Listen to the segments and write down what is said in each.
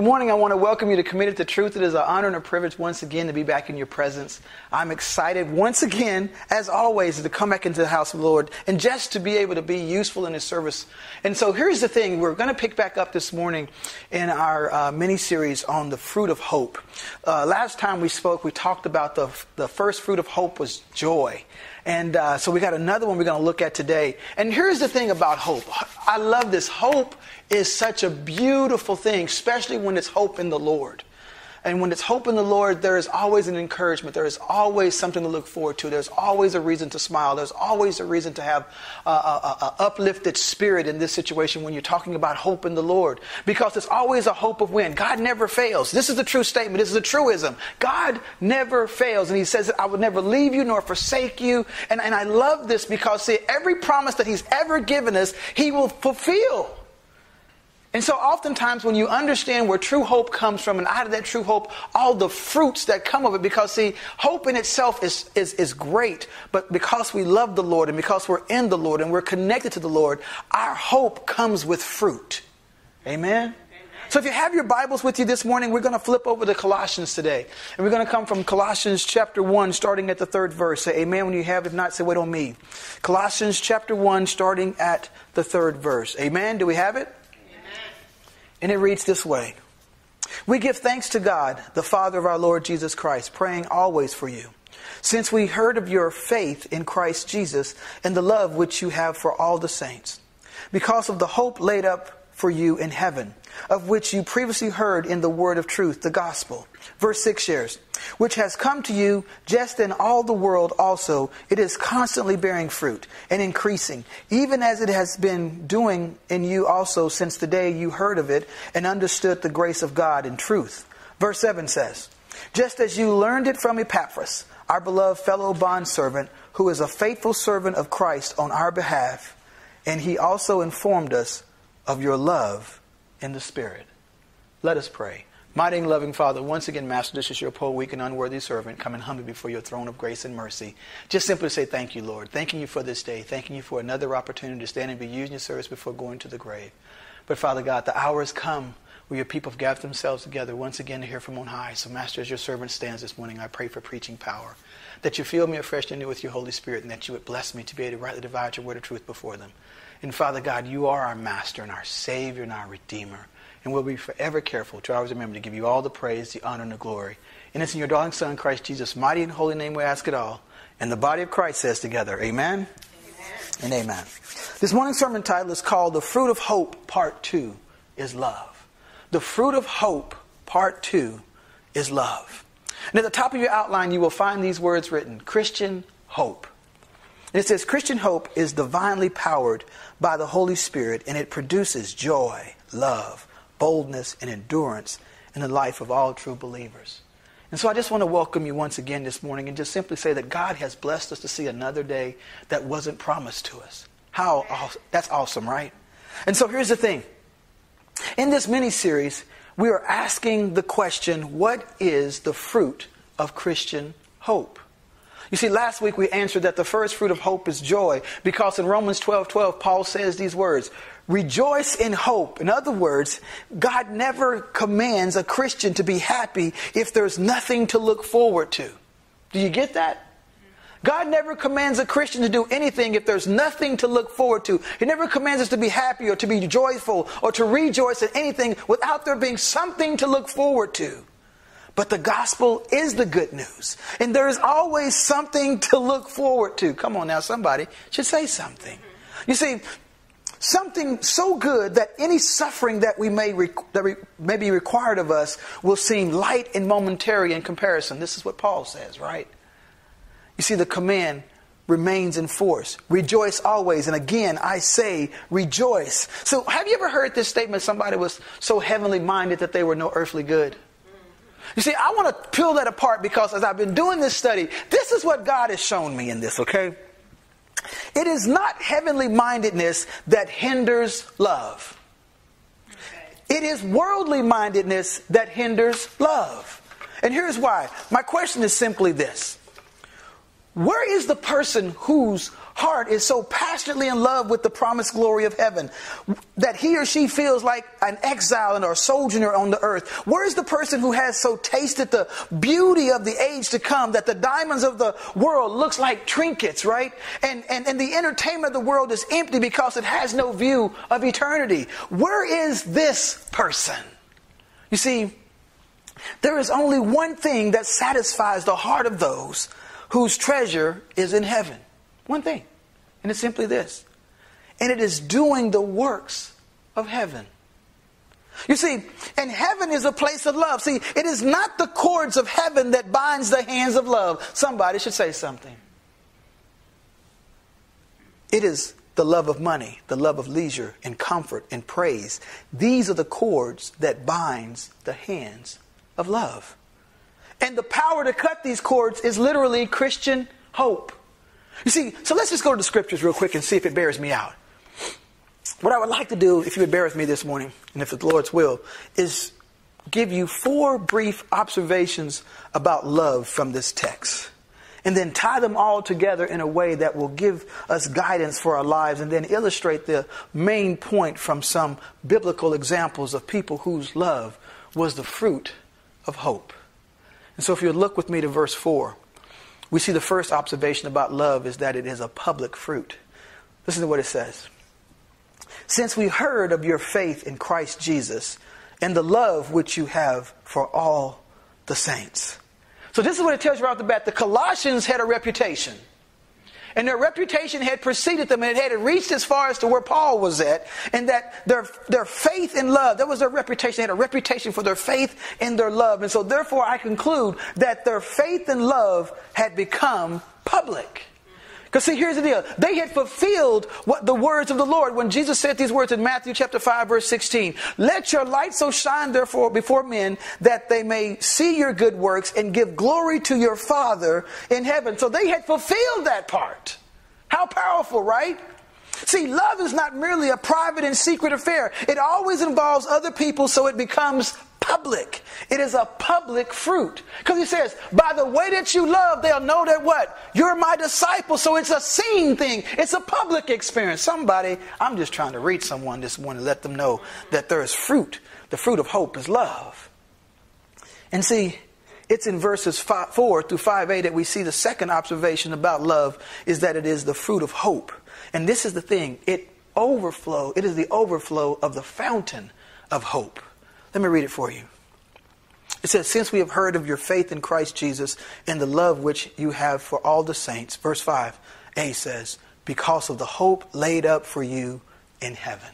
Good morning. I want to welcome you to Committed to Truth. It is an honor and a privilege once again to be back in your presence. I'm excited once again, as always, to come back into the house of the Lord and just to be able to be useful in His service. And so here's the thing we're going to pick back up this morning in our uh, mini series on the fruit of hope. Uh, last time we spoke, we talked about the, the first fruit of hope was joy. And uh, so we got another one we're going to look at today. And here's the thing about hope. I love this. Hope is such a beautiful thing, especially when it's hope in the Lord. And when it's hope in the Lord, there is always an encouragement. There is always something to look forward to. There's always a reason to smile. There's always a reason to have a, uplifted spirit in this situation when you're talking about hope in the Lord. Because it's always a hope of when. God never fails. This is a true statement. This is a truism. God never fails. And He says, I will never leave you nor forsake you. And, and I love this because, see, every promise that He's ever given us, He will fulfill. And so, oftentimes, when you understand where true hope comes from, and out of that true hope, all the fruits that come of it, because see, hope in itself is, is, is great, but because we love the Lord and because we're in the Lord and we're connected to the Lord, our hope comes with fruit. Amen? So if you have your Bibles with you this morning, we're going to flip over to Colossians today. And we're going to come from Colossians chapter 1, starting at the third verse. Say amen when you have. If not, say wait on me. Colossians chapter 1, starting at the third verse. Amen? Do we have it? And it reads this way We give thanks to God, the Father of our Lord Jesus Christ, praying always for you. Since we heard of your faith in Christ Jesus and the love which you have for all the saints, because of the hope laid up for you in heaven, of which you previously heard in the word of truth, the gospel. Verse 6 shares, which has come to you just in all the world also. It is constantly bearing fruit and increasing, even as it has been doing in you also since the day you heard of it and understood the grace of God in truth. Verse 7 says, just as you learned it from Epaphras, our beloved fellow bondservant, who is a faithful servant of Christ on our behalf, and he also informed us of your love in the Spirit. Let us pray. Mighty and loving Father, once again, Master, this is your poor, weak, and unworthy servant coming humbly before your throne of grace and mercy. Just simply say thank you, Lord. Thanking you for this day. Thanking you for another opportunity to stand and be used in your service before going to the grave. But Father God, the hour has come where your people have gathered themselves together once again to hear from on high. So, Master, as your servant stands this morning, I pray for preaching power. That you fill me afresh and new with your Holy Spirit, and that you would bless me to be able to rightly divide your word of truth before them. And Father God, you are our master and our Savior and our Redeemer. And we'll be forever careful to always remember to give you all the praise, the honor, and the glory. And it's in your darling Son, Christ Jesus' mighty and holy name we ask it all. And the body of Christ says together, Amen, amen. and Amen. This morning's sermon title is called The Fruit of Hope, Part 2 is Love. The Fruit of Hope, Part 2 is Love. And at the top of your outline, you will find these words written Christian Hope. And it says Christian hope is divinely powered by the Holy Spirit and it produces joy, love, boldness, and endurance in the life of all true believers. And so I just want to welcome you once again this morning and just simply say that God has blessed us to see another day that wasn't promised to us. How awesome. that's awesome, right? And so here's the thing. In this mini series, we are asking the question, what is the fruit of Christian hope? You see, last week we answered that the first fruit of hope is joy because in Romans 12 12, Paul says these words Rejoice in hope. In other words, God never commands a Christian to be happy if there's nothing to look forward to. Do you get that? God never commands a Christian to do anything if there's nothing to look forward to. He never commands us to be happy or to be joyful or to rejoice in anything without there being something to look forward to. But the gospel is the good news. And there is always something to look forward to. Come on now, somebody should say something. You see, something so good that any suffering that we may that we, may be required of us will seem light and momentary in comparison. This is what Paul says, right? You see, the command remains in force. Rejoice always. And again, I say rejoice. So, have you ever heard this statement? Somebody was so heavenly minded that they were no earthly good. You see, I want to peel that apart because as I've been doing this study, this is what God has shown me in this, okay? It is not heavenly mindedness that hinders love. It is worldly mindedness that hinders love. And here's why. My question is simply this Where is the person whose heart is so passionately in love with the promised glory of heaven that he or she feels like an exile or a sojourner on the earth? Where is the person who has so tasted the beauty of the age to come that the diamonds of the world looks like trinkets, right? And, and, and the entertainment of the world is empty because it has no view of eternity. Where is this person? You see, there is only one thing that satisfies the heart of those whose treasure is in heaven. One thing. And it's simply this. And it is doing the works of heaven. You see, and heaven is a place of love. See, it is not the cords of heaven that binds the hands of love. Somebody should say something. It is the love of money, the love of leisure and comfort and praise. These are the cords that binds the hands of love. And the power to cut these cords is literally Christian hope. You see, so let's just go to the scriptures real quick and see if it bears me out. What I would like to do, if you would bear with me this morning, and if the Lord's will, is give you four brief observations about love from this text. And then tie them all together in a way that will give us guidance for our lives, and then illustrate the main point from some biblical examples of people whose love was the fruit of hope. And so, if you look with me to verse 4, we see the first observation about love is that it is a public fruit. Listen to what it says. Since we heard of your faith in Christ Jesus and the love which you have for all the saints. So, this is what it tells you right off the bat. The Colossians had a reputation. And their reputation had preceded them and it had reached as far as to where Paul was at. And that their, their faith and love, that was their reputation. They had a reputation for their faith and their love. And so therefore I conclude that their faith and love had become public. Because see, here's the deal. They had fulfilled what the words of the Lord when Jesus said these words in Matthew chapter 5 verse 16. Let your light so shine therefore before men that they may see your good works and give glory to your Father in heaven. So they had fulfilled that part. How powerful, right? See, love is not merely a private and secret affair. It always involves other people so it becomes public. It is a public fruit. Because he says, by the way that you love, they'll know that what? You're my disciple. So it's a seen thing. It's a public experience. Somebody, I'm just trying to reach someone this morning, let them know that there is fruit. The fruit of hope is love. And see, it's in verses five, 4 through 5a that we see the second observation about love is that it is the fruit of hope. And this is the thing. It overflow, it is the overflow of the fountain of hope. Let me read it for you. It says, Since we have heard of your faith in Christ Jesus and the love which you have for all the saints, verse 5a says, Because of the hope laid up for you in heaven.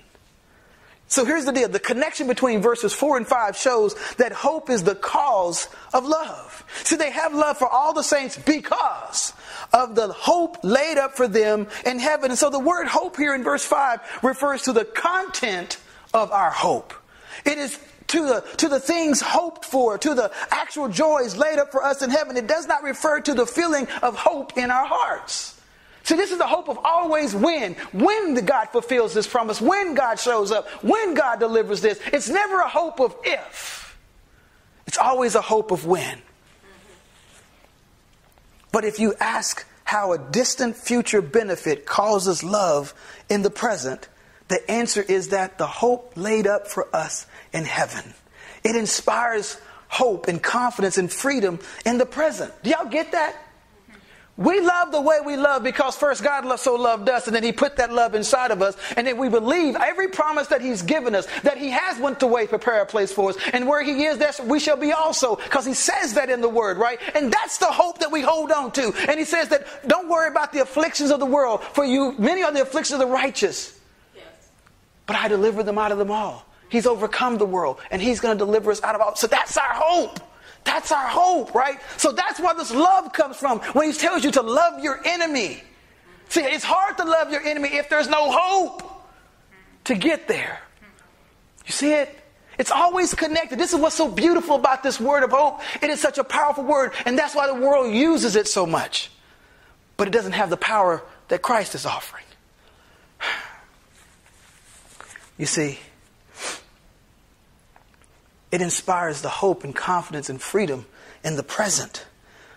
So here's the deal. The connection between verses 4 and 5 shows that hope is the cause of love. See, they have love for all the saints because of the hope laid up for them in heaven. And so the word hope here in verse 5 refers to the content of our hope. It is to the, to the things hoped for, to the actual joys laid up for us in heaven. It does not refer to the feeling of hope in our hearts. See, this is the hope of always when. When the God fulfills this promise, when God shows up, when God delivers this. It's never a hope of if. It's always a hope of when. But if you ask how a distant future benefit causes love in the present, the answer is that the hope laid up for us in heaven. It inspires hope and confidence and freedom in the present. Do y'all get that? We love the way we love because first God so loved us and then he put that love inside of us and then we believe every promise that he's given us that he has went away prepare a place for us and where he is that's we shall be also because he says that in the word right and that's the hope that we hold on to and he says that don't worry about the afflictions of the world for you many are the afflictions of the righteous. But I deliver them out of them all He's overcome the world and he's going to deliver us out of all. So that's our hope. That's our hope, right? So that's where this love comes from when he tells you to love your enemy. See, it's hard to love your enemy if there's no hope to get there. You see it? It's always connected. This is what's so beautiful about this word of hope. It is such a powerful word, and that's why the world uses it so much. But it doesn't have the power that Christ is offering. You see, it inspires the hope and confidence and freedom in the present.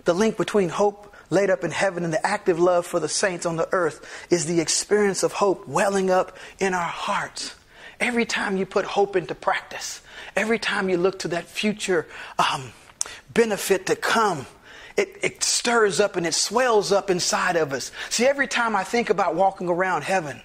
The link between hope laid up in heaven and the active love for the saints on the earth is the experience of hope welling up in our hearts. Every time you put hope into practice, every time you look to that future um, benefit to come, it, it stirs up and it swells up inside of us. See, every time I think about walking around heaven,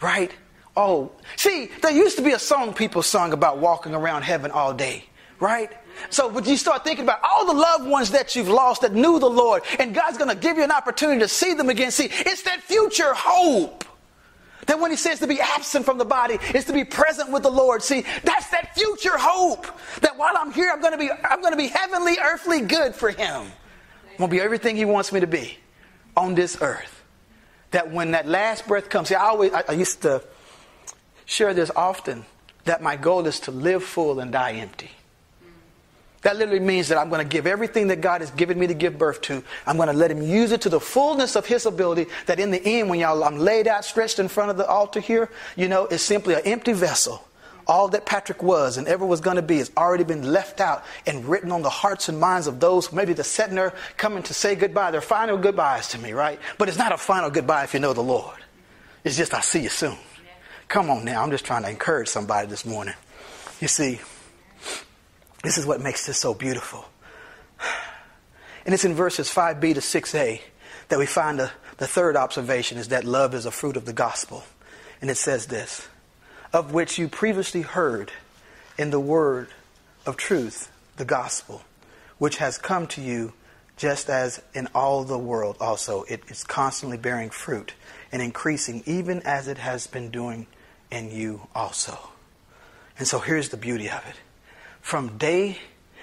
right? Oh, see, there used to be a song people sung about walking around heaven all day, right? So, but you start thinking about all the loved ones that you've lost that knew the Lord, and God's going to give you an opportunity to see them again. See, it's that future hope. That when he says to be absent from the body is to be present with the Lord. See, that's that future hope. That while I'm here, I'm going to be, I'm going to be heavenly, earthly good for him. I'm going to be everything he wants me to be on this earth. That when that last breath comes, see, I always, I, I used to share this often, that my goal is to live full and die empty. That literally means that I'm going to give everything that God has given me to give birth to. I'm going to let Him use it to the fullness of His ability. That in the end, when y'all, I'm laid out, stretched in front of the altar here, you know, it's simply an empty vessel. All that Patrick was and ever was going to be has already been left out and written on the hearts and minds of those maybe the sitting there coming to say goodbye. They're final goodbyes to me, right? But it's not a final goodbye if you know the Lord. It's just, I'll see you soon. Come on now. I'm just trying to encourage somebody this morning. You see, this is what makes this so beautiful. And it's in verses 5b to 6a that we find the, the third observation is that love is a fruit of the gospel. And it says this of which you previously heard in the word of truth, the gospel, which has come to you just as in all the world also. It is constantly bearing fruit and increasing, even as it has been doing in you also. And so here's the beauty of it from day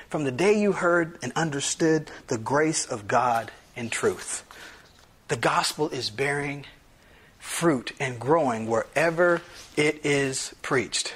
from the day you heard and understood the grace of God in truth. The gospel is bearing fruit and growing wherever it is preached.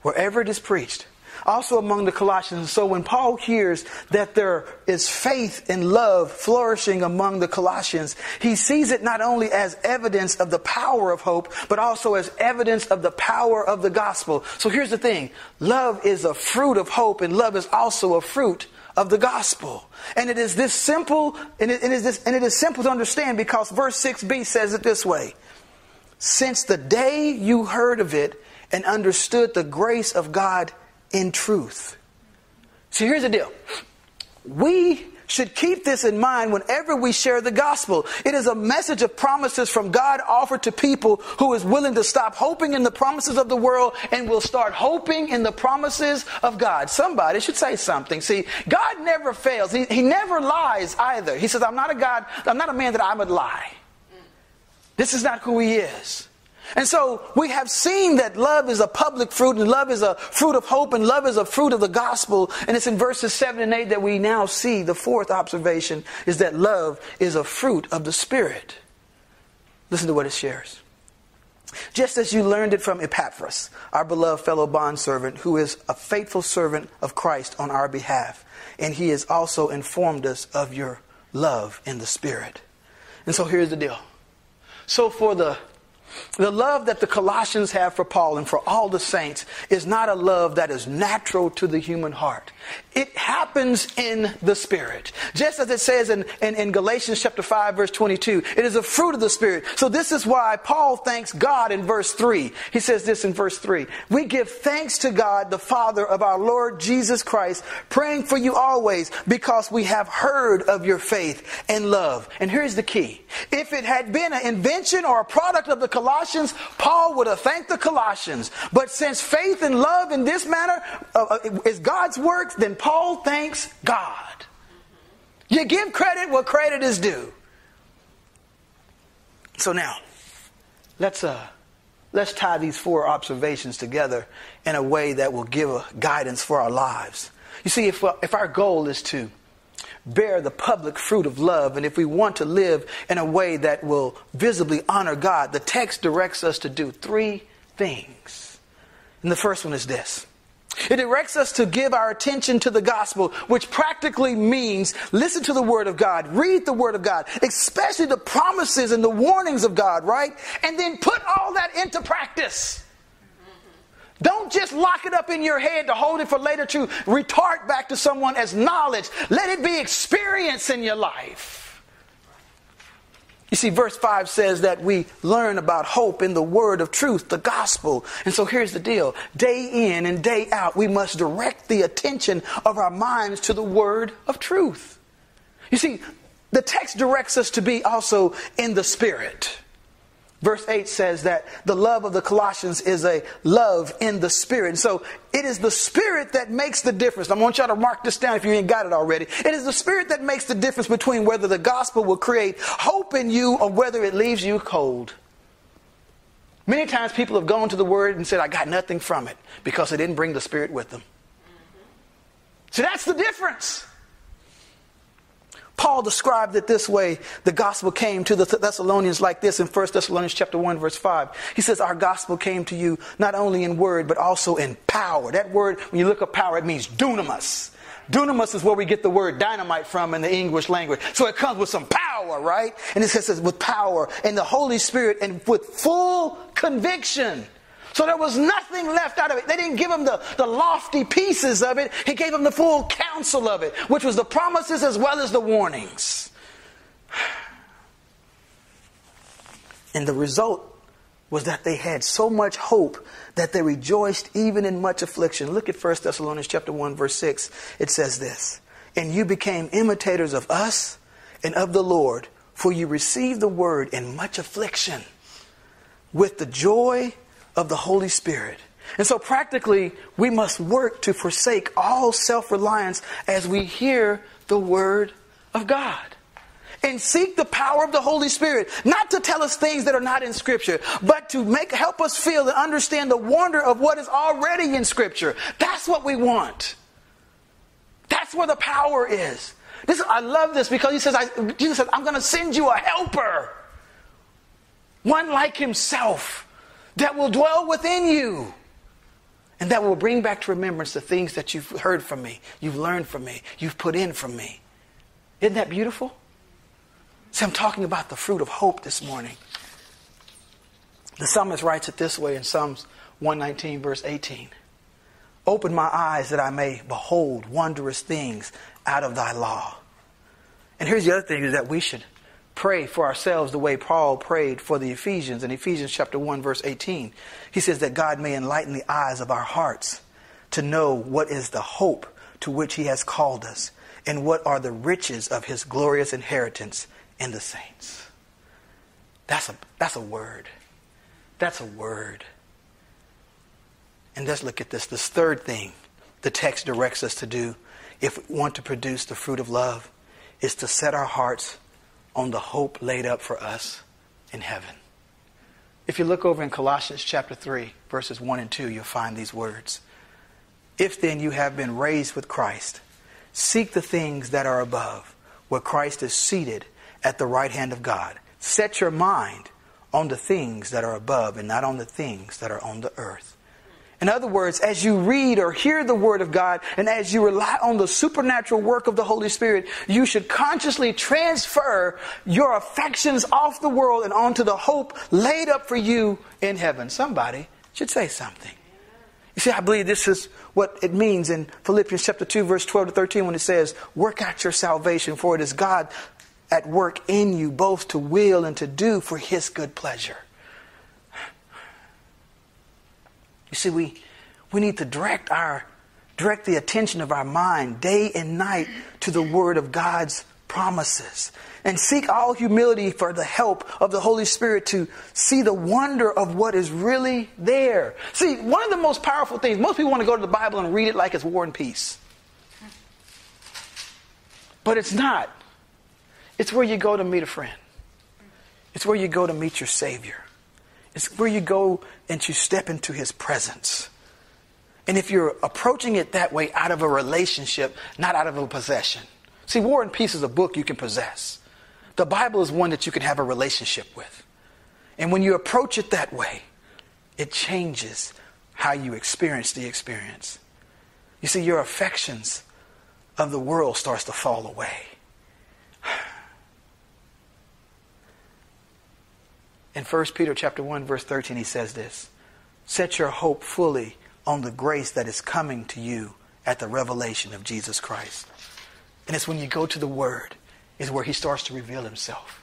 Wherever it is preached also among the Colossians. So when Paul hears that there is faith and love flourishing among the Colossians, he sees it not only as evidence of the power of hope, but also as evidence of the power of the gospel. So here's the thing love is a fruit of hope, and love is also a fruit of the gospel. And it is this simple, and it, is this, and it is simple to understand because verse 6b says it this way. Since the day you heard of it and understood the grace of God in truth. So here's the deal. We should keep this in mind whenever we share the gospel. It is a message of promises from God offered to people who is willing to stop hoping in the promises of the world and will start hoping in the promises of God. Somebody should say something. See, God never fails. He, he never lies either. He says, I'm not a God, I'm not a man that I would lie. This is not who he is. And so we have seen that love is a public fruit and love is a fruit of hope and love is a fruit of the gospel. And it's in verses 7 and 8 that we now see the fourth observation is that love is a fruit of the Spirit. Listen to what it shares. Just as you learned it from Epaphras, our beloved fellow bondservant, who is a faithful servant of Christ on our behalf, and he has also informed us of your love in the Spirit. And so here's the deal. So for the the love that the Colossians have for Paul and for all the saints is not a love that is natural to the human heart. It happens in the Spirit. Just as it says in, in, in, Galatians chapter 5 verse 22, it is a fruit of the Spirit. So this is why Paul thanks God in verse 3. He says this in verse 3. We give thanks to God, the Father of our Lord Jesus Christ, praying for you always because we have heard of your faith and love. And here's the key. If it had been an invention or a product of the Colossians, Paul would have thanked the Colossians. But since faith and love in this manner uh, uh is God's work, then Paul thanks God. You give credit where credit is due. So now, let's uh, let's tie these four observations together in a way that will give a guidance for our lives. You see, if, uh, if our goal is to bear the public fruit of love, and if we want to live in a way that will visibly honor God, the text directs us to do three things. And the first one is this it directs us to give our attention to the gospel, which practically means listen to the word of God, read the word of God, especially the promises and the warnings of God, right? And then put all that into practice. Don't just lock it up in your head to hold it for later to retort back to someone as knowledge. Let it be experience in your life. You see, verse 5 says that we learn about hope in the word of truth, the gospel. And so here's the deal day in and day out, we must direct the attention of our minds to the word of truth. You see, the text directs us to be also in the spirit. Verse 8 says that the love of the Colossians is a love in the Spirit. And so it is the Spirit that makes the difference. I want y'all to mark this down if you ain't got it already. It is the Spirit that makes the difference between whether the gospel will create hope in you or whether it leaves you cold. Many times people have gone to the Word and said, I got nothing from it because it didn't bring the Spirit with them. So that's the difference. Paul described it this way. The gospel came to the Thessalonians like this in 1 Thessalonians chapter 1 verse 5. He says, our gospel came to you not only in word, but also in power. That word, when you look up power, it means dunamis. Dunamis is where we get the word dynamite from in the English language. So it comes with some power, right? And it says with power and the Holy Spirit and with full conviction. So there was nothing left out of it. They didn't give him the, the lofty pieces of it. He gave him the full counsel of it, which was the promises as well as the warnings. And the result was that they had so much hope that they rejoiced even in much affliction. Look at 1 Thessalonians chapter 1 verse 6. It says this, "And you became imitators of us and of the Lord, for you received the word in much affliction with the joy of the Holy Spirit. And so, practically, we must work to forsake all self reliance as we hear the Word of God. And seek the power of the Holy Spirit, not to tell us things that are not in Scripture, but to make help us feel and understand the wonder of what is already in Scripture. That's what we want. That's where the power is. This, I love this because he says, I, Jesus says, I'm going to send you a helper, one like himself that will dwell within you and that will bring back to remembrance the things that you've heard from me, you've learned from me, you've put in from me. Isn't that beautiful? See, I'm talking about the fruit of hope this morning. The psalmist writes it this way in Psalms 119, verse 18 Open my eyes that I may behold wondrous things out of thy law. And here's the other thing is that we should pray for ourselves the way Paul prayed for the Ephesians in Ephesians chapter 1 verse 18. He says that God may enlighten the eyes of our hearts to know what is the hope to which he has called us and what are the riches of his glorious inheritance in the saints. That's a that's a word. That's a word. And let's look at this. This third thing the text directs us to do if we want to produce the fruit of love is to set our hearts on the hope laid up for us in heaven. If you look over in Colossians chapter 3, verses 1 and 2, you'll find these words. If then you have been raised with Christ, seek the things that are above, where Christ is seated at the right hand of God. Set your mind on the things that are above and not on the things that are on the earth. In other words, as you read or hear the Word of God and as you rely on the supernatural work of the Holy Spirit, you should consciously transfer your affections off the world and onto the hope laid up for you in heaven. Somebody should say something. You see, I believe this is what it means in Philippians chapter 2, verse 12 to 13, when it says, Work out your salvation, for it is God at work in you, both to will and to do for his good pleasure. You see, we, we need to direct our direct the attention of our mind day and night to the word of God's promises and seek all humility for the help of the Holy Spirit to see the wonder of what is really there. See, one of the most powerful things, most people want to go to the Bible and read it like it's war and peace. But it's not. It's where you go to meet a friend. It's where you go to meet your Savior. It's where you go and you step into His presence. And if you're approaching it that way out of a relationship, not out of a possession. See, War and Peace is a book you can possess. The Bible is one that you can have a relationship with. And when you approach it that way, it changes how you experience the experience. You see, your affections of the world starts to fall away. In 1 Peter chapter 1 verse 13 he says this, set your hope fully on the grace that is coming to you at the revelation of Jesus Christ. And it's when you go to the word is where he starts to reveal himself.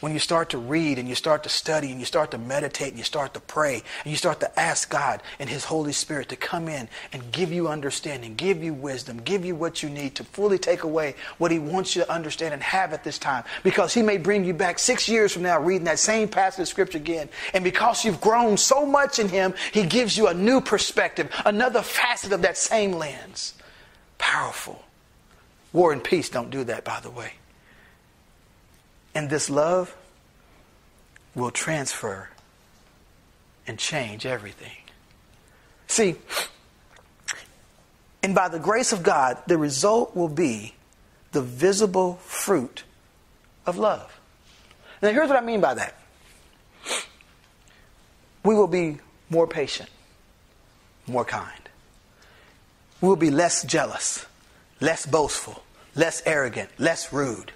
When you start to read and you start to study and you start to meditate and you start to pray and you start to ask God and His Holy Spirit to come in and give you understanding, give you wisdom, give you what you need to fully take away what He wants you to understand and have at this time. Because He may bring you back six years from now reading that same passage of Scripture again. And because you've grown so much in Him, He gives you a new perspective, another facet of that same lens. Powerful. War and peace don't do that, by the way. And this love will transfer and change everything. See, and by the grace of God, the result will be the visible fruit of love. Now, here's what I mean by that we will be more patient, more kind. We will be less jealous, less boastful, less arrogant, less rude.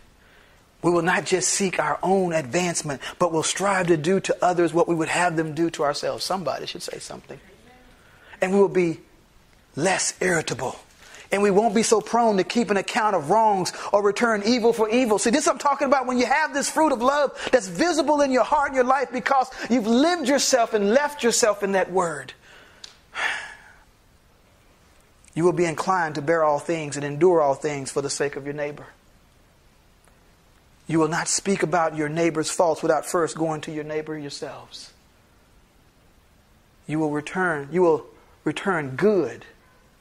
We will not just seek our own advancement, but will strive to do to others what we would have them do to ourselves. Somebody should say something. And we will be less irritable. And we won't be so prone to keep an account of wrongs or return evil for evil. See, this I'm talking about when you have this fruit of love that's visible in your heart and your life because you've lived yourself and left yourself in that word. You will be inclined to bear all things and endure all things for the sake of your neighbor. You will not speak about your neighbor's faults without first going to your neighbor yourselves. You will return, you will return good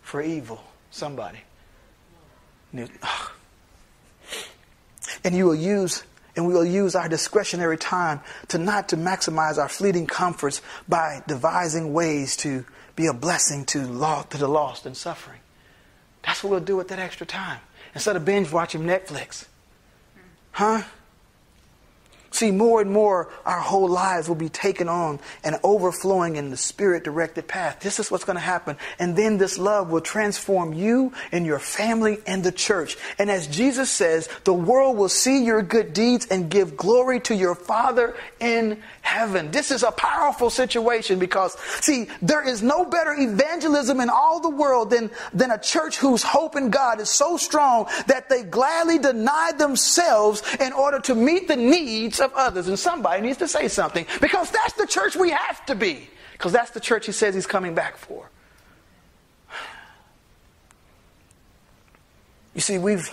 for evil. Somebody. And you will use and we will use our discretionary time to not to maximize our fleeting comforts by devising ways to be a blessing to, law, to the lost and suffering. That's what we'll do with that extra time. Instead of binge watching Netflix, Huh? See, more and more, our whole lives will be taken on and overflowing in the spirit directed path. This is what's going to happen. And then this love will transform you and your family and the church. And as Jesus says, the world will see your good deeds and give glory to your Father in heaven. This is a powerful situation because, see, there is no better evangelism in all the world than, than a church whose hope in God is so strong that they gladly deny themselves in order to meet the needs of others. And somebody needs to say something because that's the church we have to be. Because that's the church he says he's coming back for. You see, we've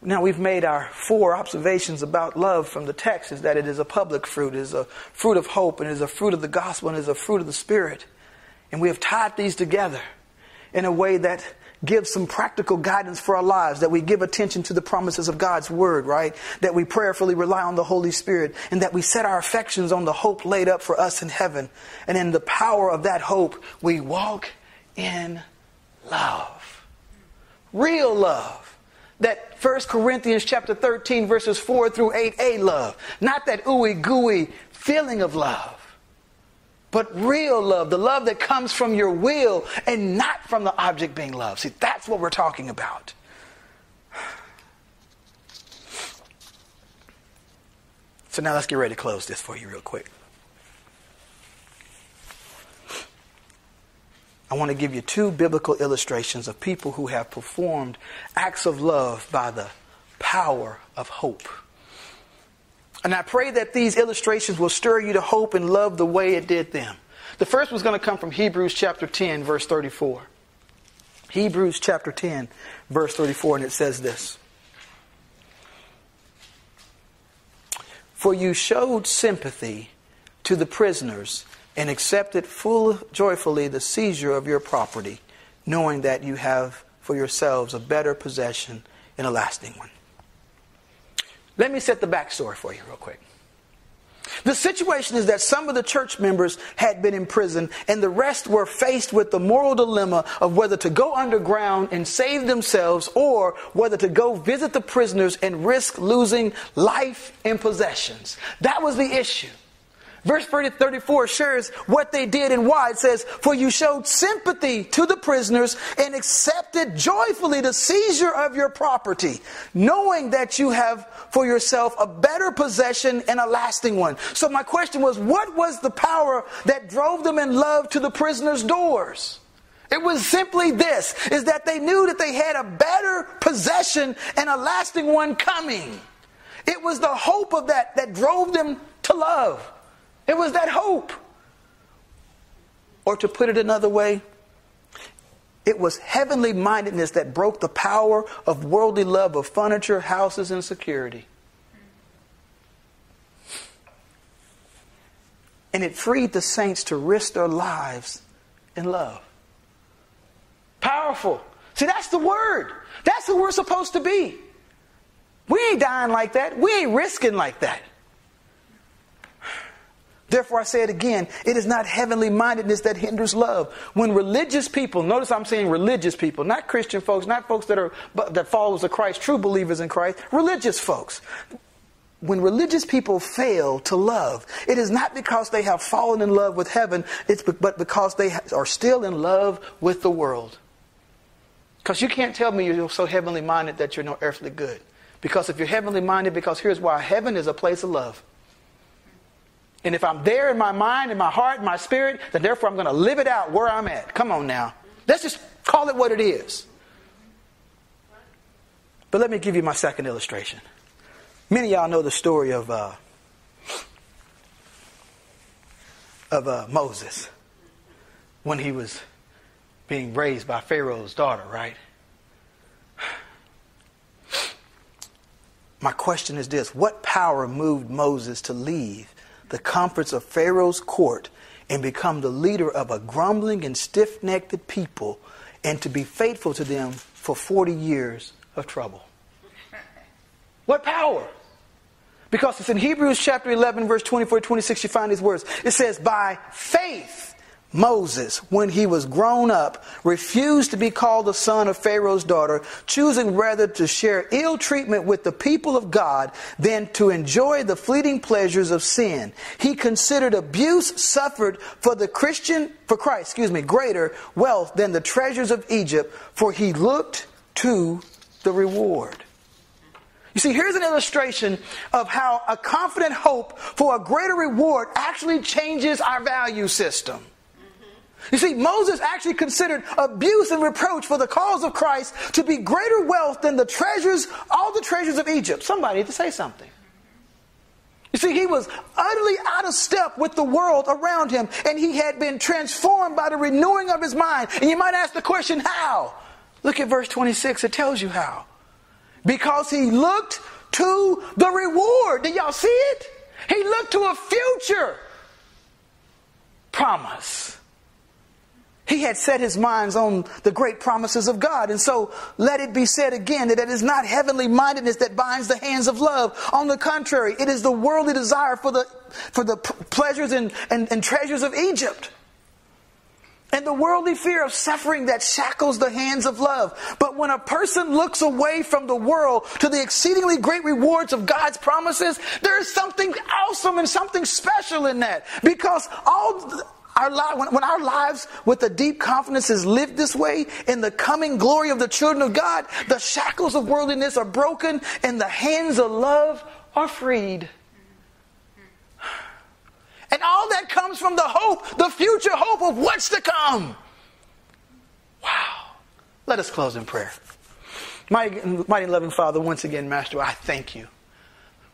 now we've made our four observations about love from the text is that it is a public fruit, it is a fruit of hope, and it is a fruit of the gospel, and it is a fruit of the spirit. And we have tied these together in a way that give some practical guidance for our lives, that we give attention to the promises of God's Word, right? That we prayerfully rely on the Holy Spirit, and that we set our affections on the hope laid up for us in heaven. And in the power of that hope, we walk in love. Real love. That 1 Corinthians chapter 13 verses 4 through 8a love. Not that ooey gooey feeling of love but real love, the love that comes from your will and not from the object being loved. See, that's what we're talking about. So now let's get ready to close this for you real quick. I want to give you two biblical illustrations of people who have performed acts of love by the power of hope. And I pray that these illustrations will stir you to hope and love the way it did them. The first was going to come from Hebrews chapter 10, verse 34. Hebrews chapter 10, verse 34, and it says this For you showed sympathy to the prisoners and accepted full joyfully the seizure of your property, knowing that you have for yourselves a better possession and a lasting one. Let me set the backstory for you real quick. The situation is that some of the church members had been in prison, and the rest were faced with the moral dilemma of whether to go underground and save themselves or whether to go visit the prisoners and risk losing life and possessions. That was the issue. Verse 34 shares what they did and why. It says, For you showed sympathy to the prisoners and accepted joyfully the seizure of your property, knowing that you have for yourself a better possession and a lasting one. So my question was, what was the power that drove them in love to the prisoners' doors? It was simply this, is that they knew that they had a better possession and a lasting one coming. It was the hope of that that drove them to love. It was that hope. Or to put it another way, it was heavenly mindedness that broke the power of worldly love of furniture, houses, and security. And it freed the saints to risk their lives in love. Powerful. See, that's the word. That's who we're supposed to be. We ain't dying like that. We ain't risking like that. Therefore, I say it again it is not heavenly mindedness that hinders love. When religious people, notice I'm saying religious people, not Christian folks, not folks that are that followers of Christ, true believers in Christ, religious folks. When religious people fail to love, it is not because they have fallen in love with heaven, it's but because they are still in love with the world. Because you can't tell me you're so heavenly minded that you're no earthly good. Because if you're heavenly minded, because here's why heaven is a place of love. And if I'm there in my mind, in my heart, in my spirit, then therefore I'm going to live it out where I'm at. Come on now. Let's just call it what it is. But let me give you my second illustration. Many of y'all know the story of, uh, of uh, Moses when he was being raised by Pharaoh's daughter, right? My question is this What power moved Moses to leave the comforts of Pharaoh's court and become the leader of a grumbling and stiff necked people and to be faithful to them for 40 years of trouble. What power? Because it's in Hebrews chapter 11, verse 24 26, you find these words. It says, By faith, Moses, when he was grown up, refused to be called the son of Pharaoh's daughter, choosing rather to share ill treatment with the people of God than to enjoy the fleeting pleasures of sin. He considered abuse suffered for the Christian, for Christ, excuse me, greater wealth than the treasures of Egypt, for he looked to the reward. You see, here's an illustration of how a confident hope for a greater reward actually changes our value system. You see, Moses actually considered abuse and reproach for the cause of Christ to be greater wealth than the treasures, all the treasures of Egypt. Somebody to say something. You see, he was utterly out of step with the world around him, and he had been transformed by the renewing of his mind. And you might ask the question, how? Look at verse 26, it tells you how. Because he looked to the reward. Did y'all see it? He looked to a future promise. He had set his minds on the great promises of God. And so let it be said again that it is not heavenly mindedness that binds the hands of love. On the contrary, it is the worldly desire for the, for the pleasures and, and, and treasures of Egypt. And the worldly fear of suffering that shackles the hands of love. But when a person looks away from the world to the exceedingly great rewards of God's promises, there is something awesome and something special in that. Because all, our li- when, when our lives with a deep confidence is lived this way, in the coming glory of the children of God, the shackles of worldliness are broken and the hands of love are freed. And all that comes from the hope, the future hope of what's to come. Wow. Let us close in prayer. Mighty, mighty loving Father, once again, Master, I thank you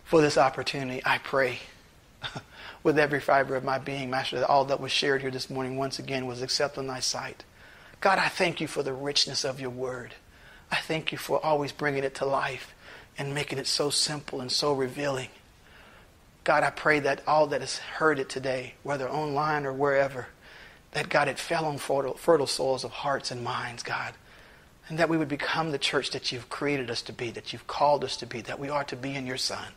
for this opportunity. I pray with every fiber of my being, Master, that all that was shared here this morning once again was accepted in thy sight. God, I thank you for the richness of your word. I thank you for always bringing it to life and making it so simple and so revealing. God, I pray that all that has heard it today, whether online or wherever, that God, it fell on fertile, fertile soils of hearts and minds, God. And that we would become the church that you've created us to be, that you've called us to be, that we are to be in your Son.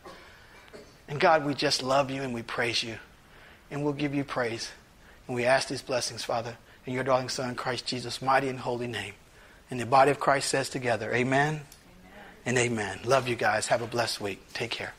And God, we just love you and we praise you. And we'll give you praise. And we ask these blessings, Father, in your darling Son, Christ Jesus' mighty and holy name. And the body of Christ says together, Amen, amen. and amen. Love you guys. Have a blessed week. Take care.